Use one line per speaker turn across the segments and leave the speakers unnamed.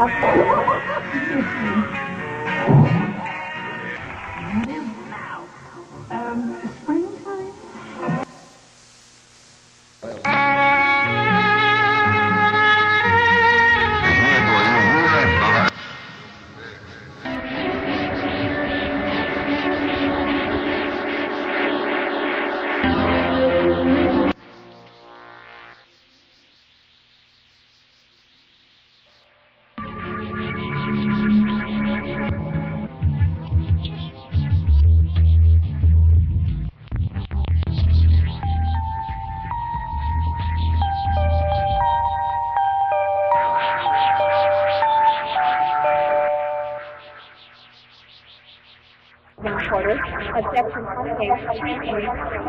Um, springtime? reported
a section on page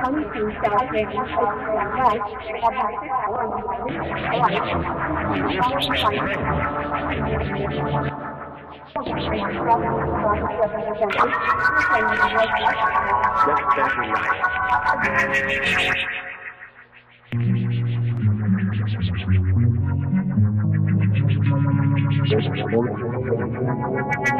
22, South Range, Right, about six That's right.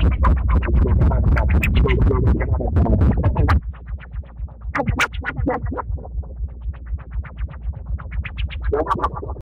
Thank you.